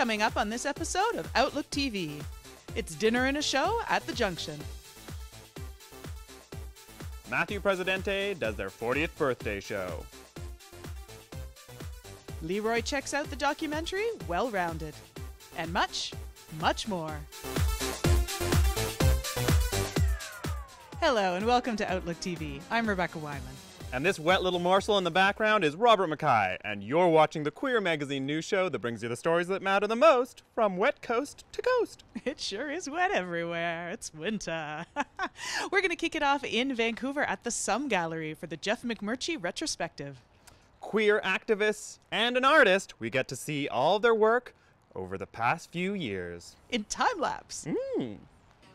coming up on this episode of Outlook TV. It's dinner and a show at the Junction. Matthew Presidente does their 40th birthday show. Leroy checks out the documentary Well Rounded. And much, much more. Hello, and welcome to Outlook TV. I'm Rebecca Wyman. And this wet little morsel in the background is Robert Mackay, and you're watching the Queer Magazine news show that brings you the stories that matter the most from wet coast to coast. It sure is wet everywhere. It's winter. We're going to kick it off in Vancouver at the Sum Gallery for the Geoff McMurchy retrospective. Queer activists and an artist, we get to see all their work over the past few years. In time lapse. Mm.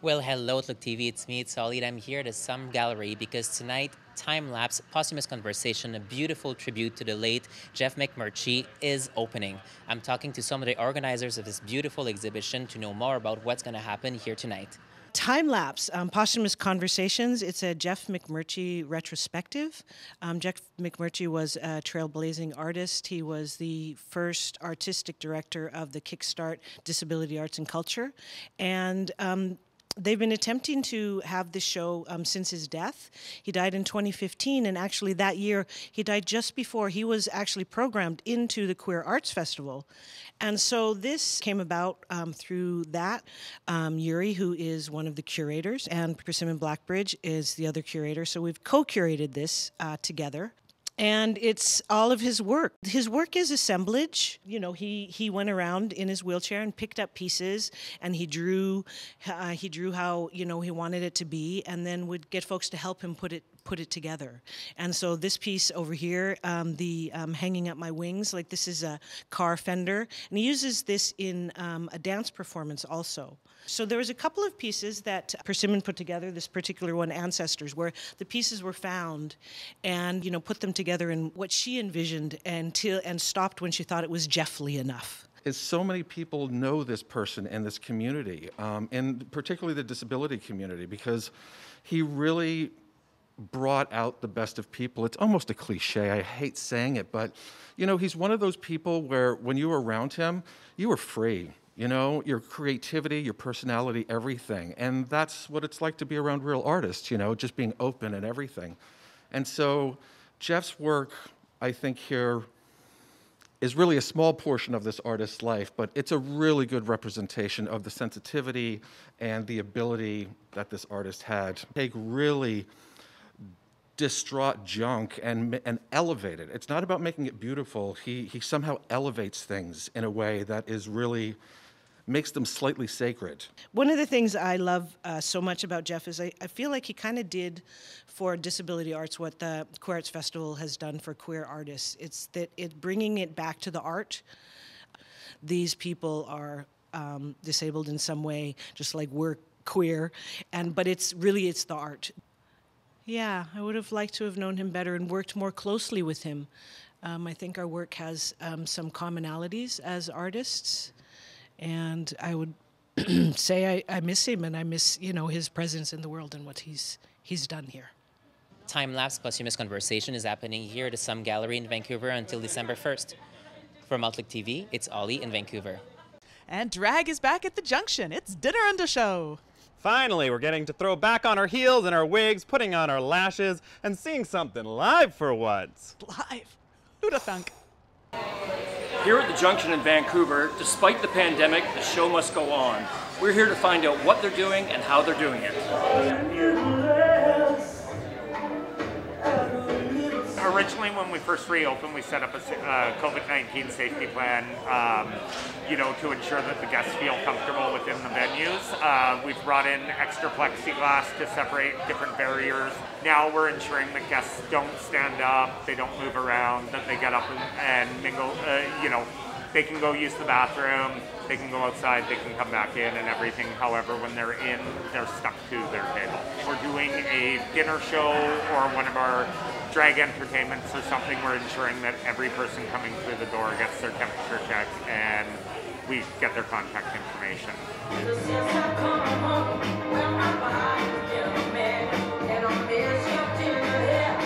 Well, hello, Outlook TV. It's me, it's Solid. I'm here at the Sum Gallery because tonight, Time Lapse Posthumous Conversation, a beautiful tribute to the late Geoff McMurchy, is opening. I'm talking to some of the organizers of this beautiful exhibition to know more about what's going to happen here tonight. Time Lapse um, Posthumous Conversations. It's a Geoff McMurchy retrospective. Um, Geoff McMurchy was a trailblazing artist. He was the first artistic director of the Kickstart Disability Arts and Culture. And um, they've been attempting to have this show um, since his death. He died in 2015, and actually that year he died just before he was actually programmed into the Queer Arts Festival. And so this came about um, through that. Um, Yuri, who is one of the curators, and Persimmon Blackbridge is the other curator. So we've co curated this uh, together and it's all of his work. His work is assemblage. You know, he he went around in his wheelchair and picked up pieces, and he drew. Uh, he drew how you know he wanted it to be, and then would get folks to help him put it put it together. And so this piece over here, um, the um, hanging up my wings, like this is a car fender, and he uses this in um, a dance performance also. So there was a couple of pieces that Persimmon put together. This particular one, Ancestors, where the pieces were found, and you know put them together in what she envisioned, until and stopped when she thought it was Jeffly enough is so many people know this person and this community, um, and particularly the disability community, because he really brought out the best of people. It's almost a cliche. I hate saying it, but you know, he's one of those people where when you were around him, you were free. You know, your creativity, your personality, everything. And that's what it's like to be around real artists, you know, just being open and everything. And so Geoff's work, I think, here is really a small portion of this artist's life, but it's a really good representation of the sensitivity and the ability that this artist had. to Take really distraught junk and, and elevate it. It's not about making it beautiful. He, he somehow elevates things in a way that is really makes them slightly sacred. One of the things I love uh, so much about Geoff is I, I feel like he kind of did for disability arts what the Queer Arts Festival has done for queer artists. It's that it bringing it back to the art. These people are um, disabled in some way, just like we're queer, and but it's really it's the art. Yeah, I would have liked to have known him better and worked more closely with him. Um, I think our work has um, some commonalities as artists, and I would say I, I, miss him and I miss you know his presence in the world and what he's he's done here. Time lapse plus posthumous conversation is happening here at the Sum Gallery in Vancouver until December 1st. From Outlook TV, it's Ollie in Vancouver. And drag is back at the junction. It's dinner and a show. Finally, we're getting to throw back on our heels and our wigs, putting on our lashes, and seeing something live for once. Live? Who'd have thunk? Here at the Junction in Vancouver, despite the pandemic, the show must go on. We're here to find out what they're doing and how they're doing it. Originally when we first reopened, we set up a uh, COVID-19 safety plan, um, you know, to ensure that the guests feel comfortable within the venues. Uh, we've brought in extra plexiglass to separate different barriers. Now we're ensuring that guests don't stand up, they don't move around, that they get up and, and mingle, uh, you know, they can go use the bathroom, they can go outside, they can come back in and everything. However, when they're in, they're stuck to their table. We're doing a dinner show or one of our drag entertainments or something. We're ensuring that every person coming through the door gets their temperature check and we get their contact information.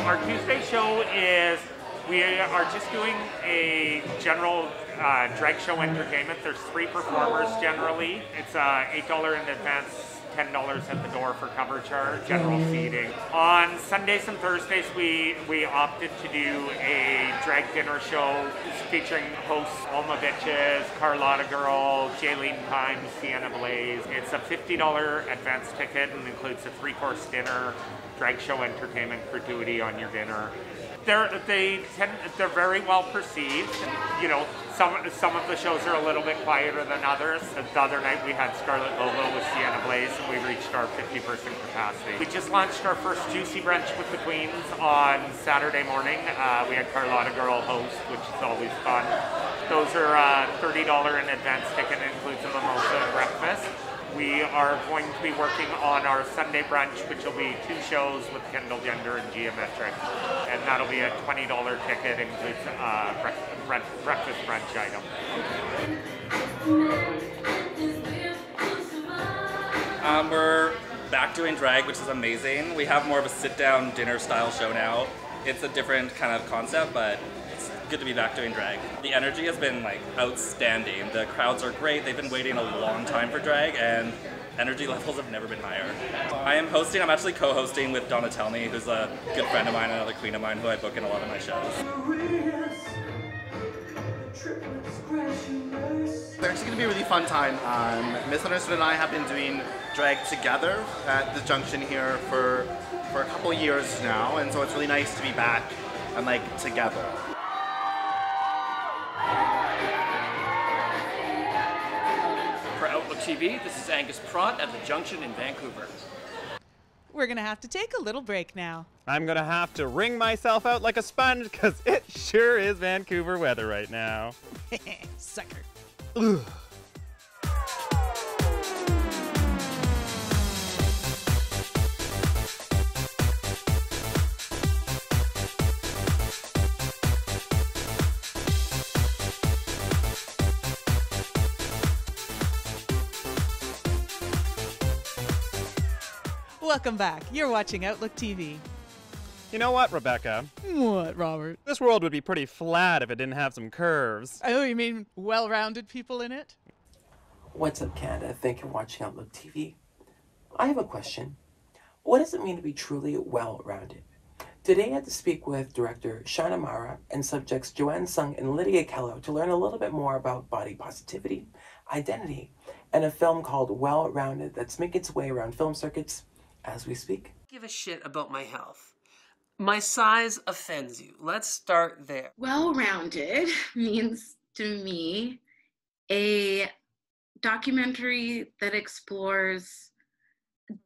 Our Tuesday show is we are just doing a general uh, drag show entertainment. There's three performers generally. It's uh, $8 in advance ten dollars at the door for cover charge, general seating. On Sundays and Thursdays, we we opted to do a drag dinner show featuring hosts Alma Bitches, Carlotta Girl, Jaylene Pine, Sienna Blaze. It's a fifty dollar advance ticket and includes a three course dinner, drag show entertainment gratuity on your dinner. They're they tend they're very well perceived. You know, some some of the shows are a little bit quieter than others. The other night we had Scarlet Logo with Sienna Blaze, and we reached our 50% capacity. We just launched our first Juicy Brunch with the Queens on Saturday morning. Uh, we had Carlotta Girl host, which is always fun. Those are uh, $30 in advance ticket, includes a mimosa and breakfast. We are going to be working on our Sunday brunch, which will be two shows with Kendall Gender and Geometric. And that'll be a $20 ticket, includes uh, bre- breakfast brunch item. Um, we're back doing drag, which is amazing. We have more of a sit-down dinner style show now. It's a different kind of concept, but good to be back doing drag. The energy has been like outstanding. The crowds are great. They've been waiting a long time for drag and energy levels have never been higher. I am hosting, I'm actually co-hosting with Donna Tellney, who's a good friend of mine, another queen of mine who I book in a lot of my shows. It's actually going to be a really fun time. Um, Misunderstood and I have been doing drag together at the junction here for for a couple years now, and so it's really nice to be back and like together. TV, this is Angus Prott at the Junction in Vancouver. We're going to have to take a little break now. I'm gonna have to wring myself out like a sponge because it sure is Vancouver weather right now. Sucker. Ugh. Welcome back. You're watching Outlook TV. You know what, Rebecca? What, Robert? This world would be pretty flat if it didn't have some curves. Oh, you mean well rounded people in it? What's up, Canada? Thank you for watching Outlook TV. I have a question. What does it mean to be truly well rounded? Today I had to speak with director Shana Myara and subjects Joanne Sung and Lydia Kello to learn a little bit more about body positivity, identity, and a film called Well Rounded that's making its way around film circuits as we speak. give a shit about my health. My size offends you. Let's start there. Well rounded means to me a documentary that explores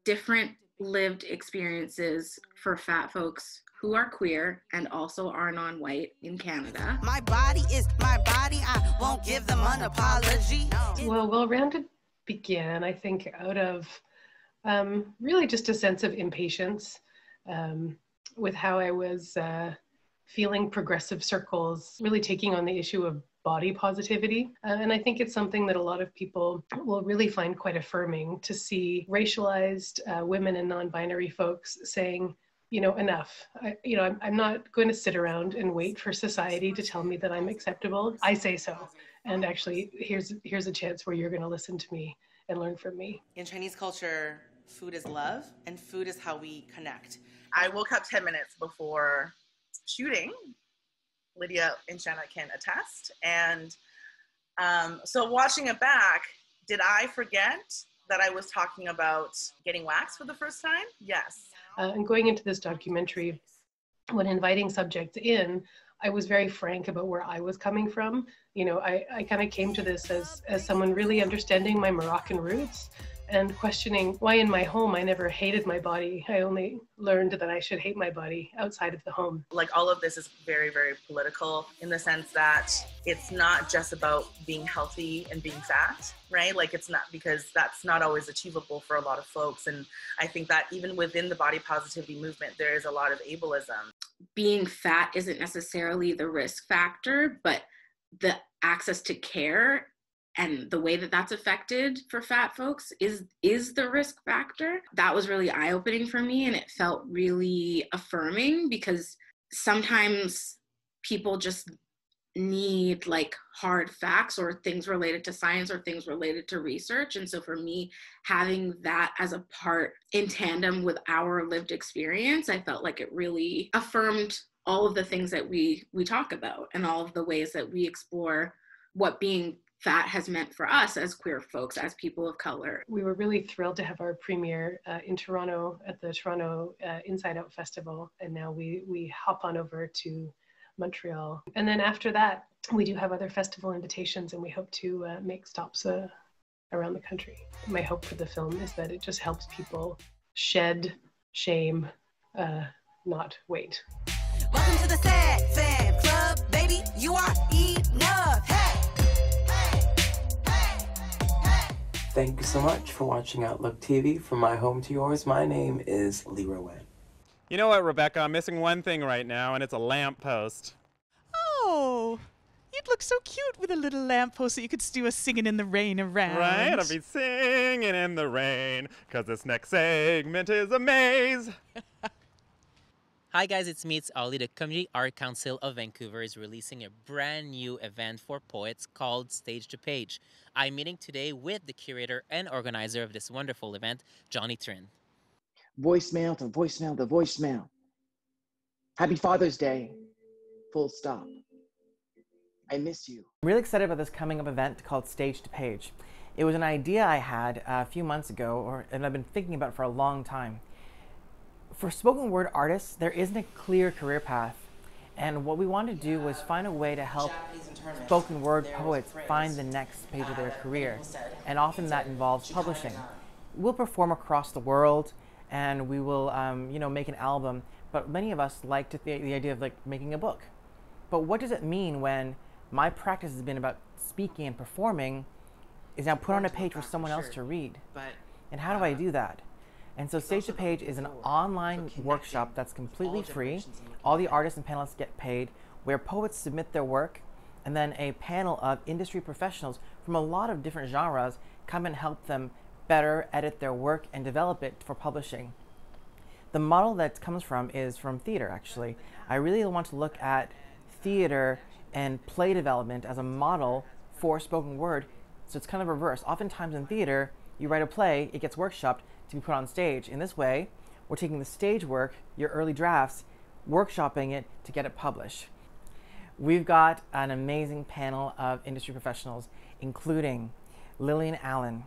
different lived experiences for fat folks who are queer and also are non white in Canada. My body is my body. I won't give them an apology. Well, Well Rounded began, I think, out of um, really just a sense of impatience um, with how I was uh, feeling progressive circles, really taking on the issue of body positivity. Uh, and I think it's something that a lot of people will really find quite affirming to see racialized uh, women and non binary folks saying, you know, enough. I, you know, I'm, I'm not going to sit around and wait for society to tell me that I'm acceptable. I say so. And actually, here's here's a chance where you're going to listen to me and learn from me. In Chinese culture, food is love and food is how we connect. I woke up 10 minutes before shooting. Lydia and Shana can attest. And um, so watching it back, did I forget that I was talking about getting waxed for the first time? Yes. Uh, and going into this documentary, when inviting subjects in, I was very frank about where I was coming from. You know, I, I kind of came to this as, as someone really understanding my Moroccan roots and questioning why in my home I never hated my body. I only learned that I should hate my body outside of the home. Like all of this is very, very political in the sense that it's not just about being healthy and being fat, right? Like it's not because that's not always achievable for a lot of folks. And I think that even within the body positivity movement, there is a lot of ableism. Being fat isn't necessarily the risk factor, but the access to care and the way that that's affected for fat folks is is the risk factor that was really eye opening for me and it felt really affirming because sometimes people just need like hard facts or things related to science or things related to research. And so for me, having that as a part in tandem with our lived experience, I felt like it really affirmed all of the things that we we talk about and all of the ways that we explore what being fat has meant for us as queer folks, as people of color. We were really thrilled to have our premiere uh, in Toronto at the Toronto uh, Inside Out Festival, and now we we hop on over to Montreal, and then after that, we do have other festival invitations, and we hope to uh, make stops uh, around the country. My hope for the film is that it just helps people shed shame, uh, not wait. Welcome to the Sad Fam Club, baby. You are enough. Thank you so much for watching Outlook TV. From my home to yours, my name is Leroy Wen. You know what, Rebecca? I'm missing one thing right now, and it's a lamppost. Oh, you'd look so cute with a little lamppost that you could do a singing in the rain around. Right? I'll be singing in the rain, because this next segment is a maze. Hi guys, it's me, it's Ollie. The Community Art Council of Vancouver is releasing a brand new event for poets called Stage to Page. I'm meeting today with the curator and organizer of this wonderful event, Johnny Trinh. Voicemail to voicemail to voicemail. Happy Father's Day. Full stop. I miss you. I'm really excited about this coming up event called Stage to Page. It was an idea I had uh, a few months ago, or, and I've been thinking about it for a long time for spoken word artists, there isn't a clear career path. And what we wanted to do was find a way to help spoken word poets find the next page of their career. And often that involves publishing. We'll perform across the world and we will, um, you know, make an album. But many of us like to th- the idea of like making a book. But what does it mean when my practice has been about speaking and performing is now put on a page for someone else to read? And how do I do that? And so Stage to Page is an online workshop that's completely free. All the artists and panelists get paid, where poets submit their work, and then a panel of industry professionals from a lot of different genres come and help them better edit their work and develop it for publishing. The model that comes from is from theater, actually. I really want to look at theater and play development as a model for spoken word. So it's kind of reverse. Oftentimes in theater, you write a play, it gets workshopped, to be put on stage. In this way, we're taking the stage work, your early drafts, workshopping it to get it published. We've got an amazing panel of industry professionals, including Lillian Allen,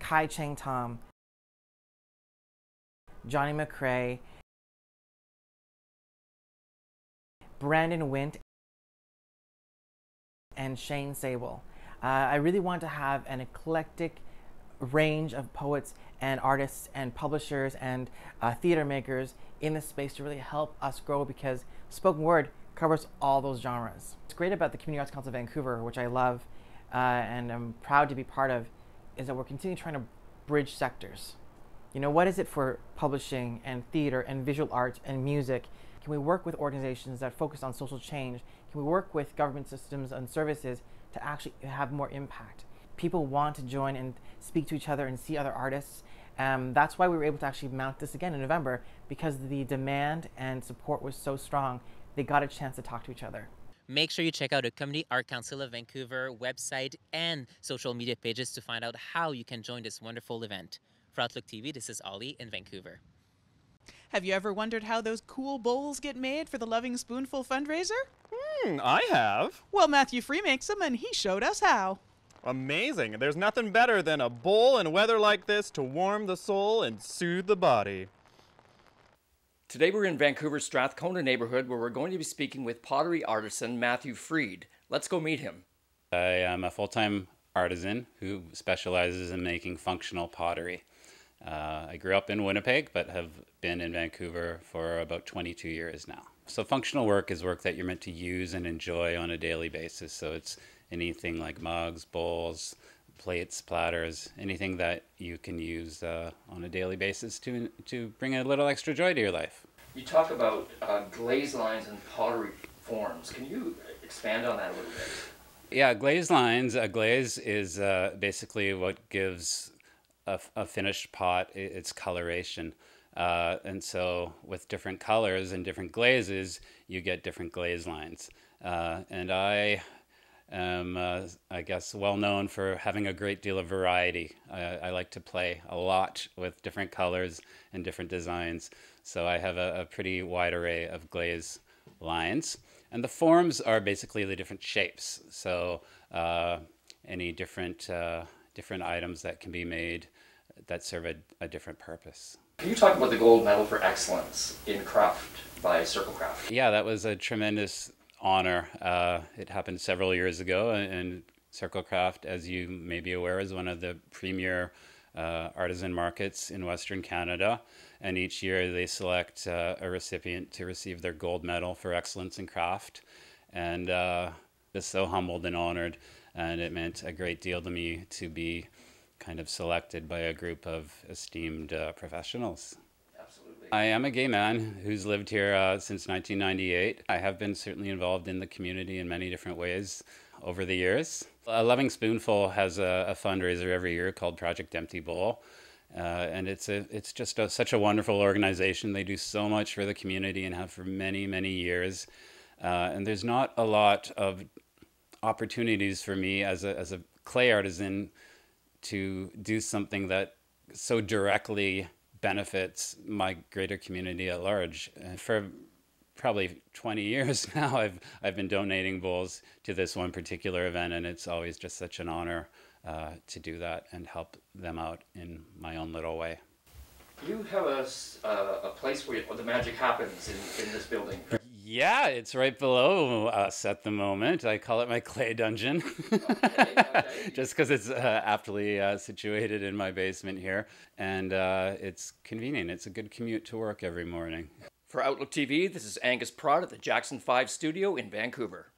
Kai Cheng Thom, Johnny MacRae, Brandon Wint, and Shane Sable. Uh, I really want to have an eclectic range of poets and artists and publishers and uh, theater makers in this space to really help us grow because spoken word covers all those genres. What's great about the Community Arts Council of Vancouver, which I love uh, and I'm proud to be part of, is that we're continuing trying to bridge sectors. You know, what is it for publishing and theater and visual arts and music? Can we work with organizations that focus on social change? Can we work with government systems and services to actually have more impact? People want to join and speak to each other and see other artists. Um, that's why we were able to actually mount this again in November because the demand and support was so strong. They got a chance to talk to each other. Make sure you check out the Community Art Council of Vancouver website and social media pages to find out how you can join this wonderful event. For Outlook TV, this is Ollie in Vancouver. Have you ever wondered how those cool bowls get made for the Loving Spoonful fundraiser? Hmm, I have. Well, Matthew Freed makes them, and he showed us how. Amazing. There's nothing better than a bowl in weather like this to warm the soul and soothe the body. Today we're in Vancouver's Strathcona neighborhood where we're going to be speaking with pottery artisan Matthew Freed. Let's go meet him. I am a full time artisan who specializes in making functional pottery. Uh, I grew up in Winnipeg but have been in Vancouver for about 22 years now. So, functional work is work that you're meant to use and enjoy on a daily basis. So, it's anything like mugs, bowls, plates, platters, anything that you can use uh, on a daily basis to to bring a little extra joy to your life. You talk about uh, glaze lines and pottery forms. Can you expand on that a little bit? Yeah, glaze lines. A glaze is uh, basically what gives a, a, finished pot its coloration. Uh, and so, with different colors and different glazes, you get different glaze lines. Uh, and I am, uh, I guess, well known for having a great deal of variety. I, I, like to play a lot with different colors and different designs. So I have a, a pretty wide array of glaze lines. And the forms are basically the different shapes. So uh, any different, uh, different items that can be made that serve a, a different purpose. Can you talk about the gold medal for excellence in craft by Circle Craft? Yeah, that was a tremendous honor. Uh, it happened several years ago, and Circle Craft, as you may be aware, is one of the premier uh, artisan markets in Western Canada. And each year they select uh, a recipient to receive their gold medal for excellence in craft. And uh, just so humbled and honored. And it meant a great deal to me to be kind of selected by a group of esteemed uh, professionals. I am a gay man who's lived here uh, since 1998. I have been certainly involved in the community in many different ways over the years. A Loving Spoonful has a, a fundraiser every year called Project Empty Bowl. Uh, and it's a it's just a, such a wonderful organization. They do so much for the community and have for many many years. Uh, and there's not a lot of opportunities for me as a as a clay artisan to do something that so directly benefits my greater community at large. For probably 20 years now, I've, I've been donating bowls to this one particular event, and it's always just such an honor uh, to do that and help them out in my own little way. You have a, uh, a place where the magic happens in, in this building. Yeah, it's right below us at the moment. I call it my clay dungeon, okay, okay. just because it's uh, aptly uh, situated in my basement here, and uh, it's convenient. It's a good commute to work every morning. For Outlook TV, this is Angus Prott at the Jackson 5 studio in Vancouver.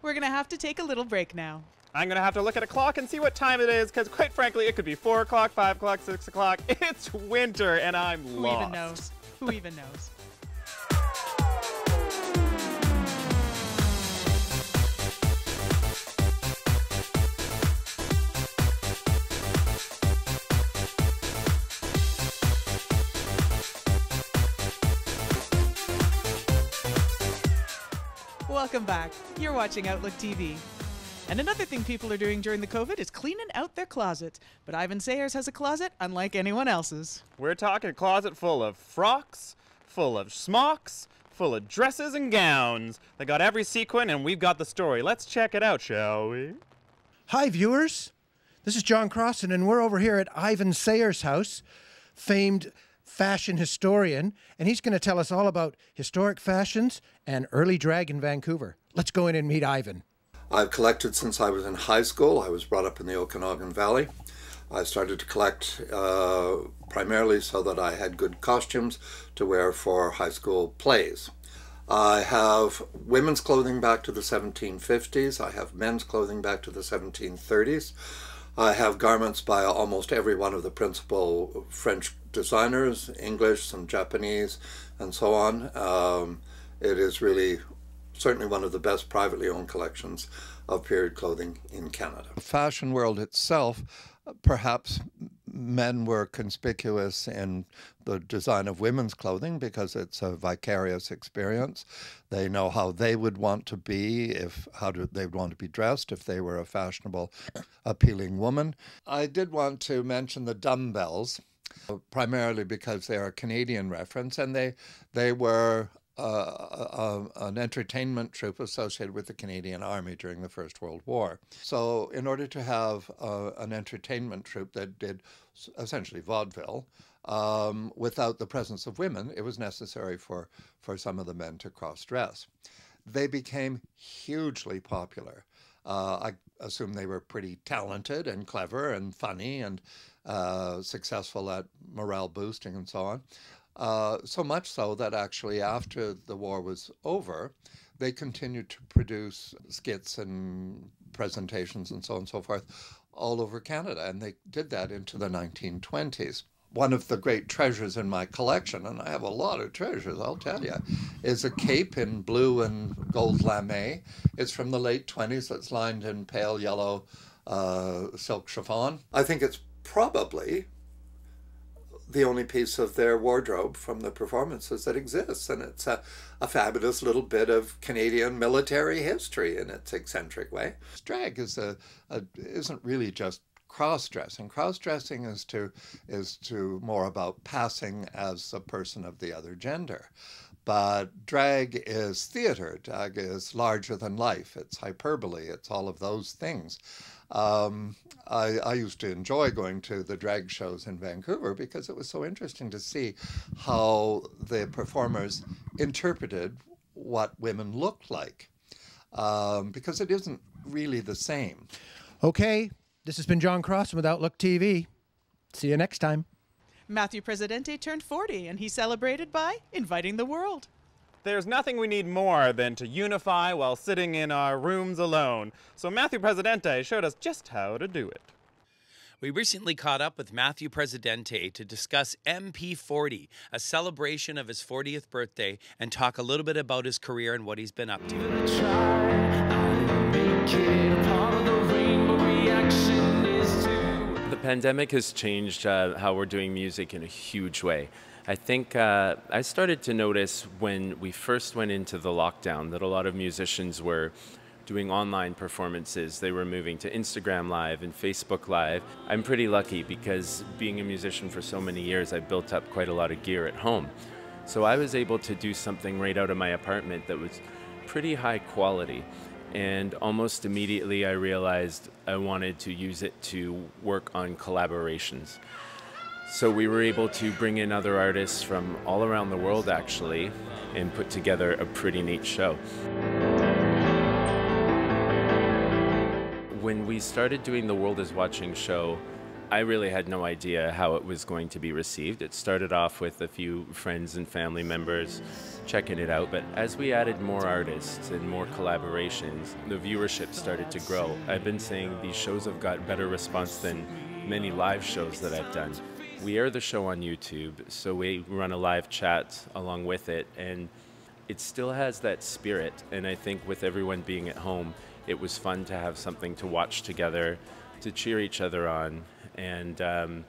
We're going to have to take a little break now. I'm gonna have to look at a clock and see what time it is, because quite frankly, it could be 4 o'clock, 5 o'clock, 6 o'clock. It's winter, and I'm Who lost. even knows? Who even knows? Welcome back. You're watching Outlook TV. And another thing people are doing during the COVID is cleaning out their closet. But Ivan Sayers has a closet unlike anyone else's. We're talking a closet full of frocks, full of smocks, full of dresses and gowns. They got every sequin, and we've got the story. Let's check it out, shall we? Hi, viewers. This is John Crossan, and we're over here at Ivan Sayers' house, famed fashion historian, and he's going to tell us all about historic fashions and early drag in Vancouver. Let's go in and meet Ivan. I've collected since I was in high school. I was brought up in the Okanagan Valley. I started to collect uh, primarily so that I had good costumes to wear for high school plays. I have women's clothing back to the 1750s. I have men's clothing back to the 1730s. I have garments by almost every one of the principal French designers, English, some Japanese, and so on. Um, it is really certainly one of the best privately owned collections of period clothing in Canada. The fashion world itself, perhaps men were conspicuous in the design of women's clothing because it's a vicarious experience. They know how they would want to be, if how do, they would want to be dressed if they were a fashionable, appealing woman. I did want to mention the Dumbells, primarily because they're a Canadian reference, and they they were uh, an entertainment troupe associated with the Canadian Army during the First World War. So, in order to have uh, an entertainment troupe that did essentially vaudeville, um, without the presence of women, it was necessary for, for some of the men to cross dress. They became hugely popular. Uh, I assume they were pretty talented and clever and funny and uh, successful at morale boosting and so on. Uh, so much so that actually, after the war was over, they continued to produce skits and presentations and so on and so forth all over Canada. And they did that into the 1920s. One of the great treasures in my collection, and I have a lot of treasures, I'll tell you, is a cape in blue and gold lame. It's from the late 20s. It's lined in pale yellow uh, silk chiffon. I think it's probably the only piece of their wardrobe from the performances that exists. And it's a, a fabulous little bit of Canadian military history in its eccentric way. Drag is a, a isn't really just cross-dressing. Cross-dressing is to is to more about passing as a person of the other gender. But drag is theater. Drag is larger than life. It's hyperbole. It's all of those things. Um, I, I, used to enjoy going to the drag shows in Vancouver because it was so interesting to see how the performers interpreted what women looked like. Um, because it isn't really the same. Okay, this has been John Crossan with Outlook TV. See you next time. Matthew Presidente turned 40, and he celebrated by inviting the world. There's nothing we need more than to unify while sitting in our rooms alone. So Matthew Presidente showed us just how to do it. We recently caught up with Matthew Presidente to discuss MP40, a celebration of his 40th birthday, and talk a little bit about his career and what he's been up to. The pandemic has changed uh, how we're doing music in a huge way. I think uh, I started to notice when we first went into the lockdown that a lot of musicians were doing online performances. They were moving to Instagram Live and Facebook Live. I'm pretty lucky because being a musician for so many years, I built up quite a lot of gear at home. So I was able to do something right out of my apartment that was pretty high quality and almost immediately I realized I wanted to use it to work on collaborations. So we were able to bring in other artists from all around the world actually and put together a pretty neat show. When we started doing the World is Watching show, I really had no idea how it was going to be received. It started off with a few friends and family members checking it out, but as we added more artists and more collaborations, the viewership started to grow. I've been saying these shows have got better response than many live shows that I've done. We air the show on YouTube, so we run a live chat along with it, and it still has that spirit. And I think with everyone being at home, it was fun to have something to watch together, to cheer each other on, and um,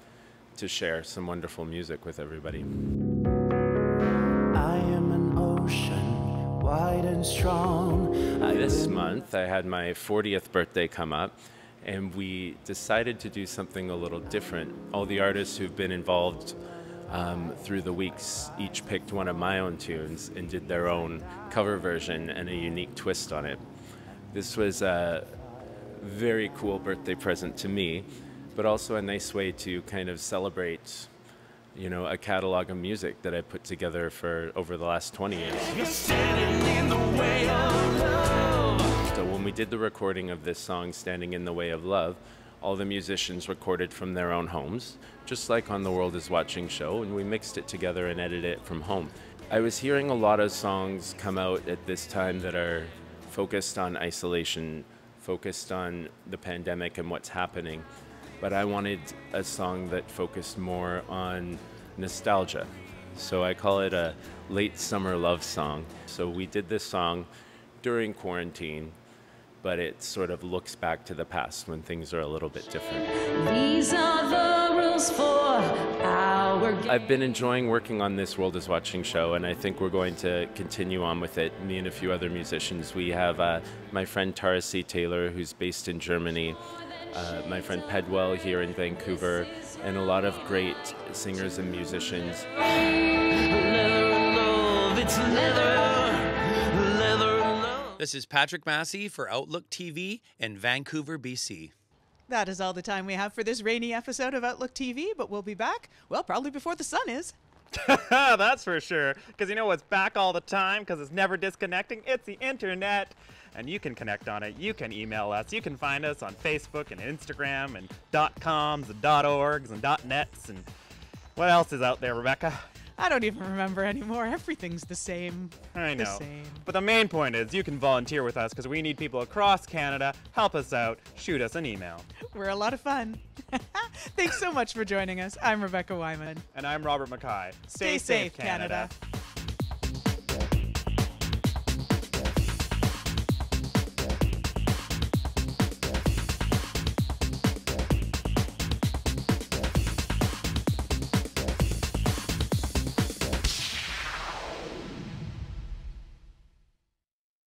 to share some wonderful music with everybody. I am an ocean, wide and strong. This month, I had my 40th birthday come up, and we decided to do something a little different. All the artists who've been involved um, through the weeks each picked one of my own tunes and did their own cover version and a unique twist on it. This was a very cool birthday present to me but also a nice way to kind of celebrate you know a catalog of music that I put together for over the last 20 years. Did the recording of this song Standing in the Way of Love, all the musicians recorded from their own homes, just like on the World is Watching show, and we mixed it together and edited it from home. I was hearing a lot of songs come out at this time that are focused on isolation, focused on the pandemic and what's happening but I wanted a song that focused more on nostalgia. So I call it a late summer love song. So we did this song during quarantine, but it sort of looks back to the past when things are a little bit different. These are the rules for our I've been enjoying working on this World is Watching show, and I think we're going to continue on with it. Me and a few other musicians. We have uh, my friend Tara C. Taylor, who's based in Germany uh, my friend Pedwell here in Vancouver, and a lot of great singers and musicians. This is Patrick Massey for Outlook TV in Vancouver, BC. That is all the time we have for this rainy episode of Outlook TV, but we'll be back, well, probably before the sun is. That's for sure. Because you know what's back all the time? Because it's never disconnecting? It's the internet and you can connect on it. You can email us. You can find us on Facebook and Instagram and .coms and .orgs and .nets and what else is out there, Rebecca? I don't even remember anymore. Everything's the same. I know. The same. But the main point is you can volunteer with us because we need people across Canada. Help us out. Shoot us an email. We're a lot of fun. Thanks so much for joining us. I'm Rebecca Wyman. And I'm Robert Mackay. Stay, Stay safe, Canada. Canada.